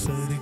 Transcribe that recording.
City.